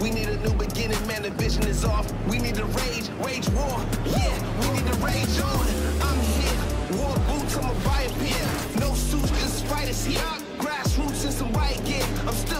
We need a new beginning. Man, the vision is off. We need to rage, rage war. Yeah, we need to rage on. I'm here. War boots, I'ma buy a pair. No suits, just spiders here. Grassroots and some white gear. I'm still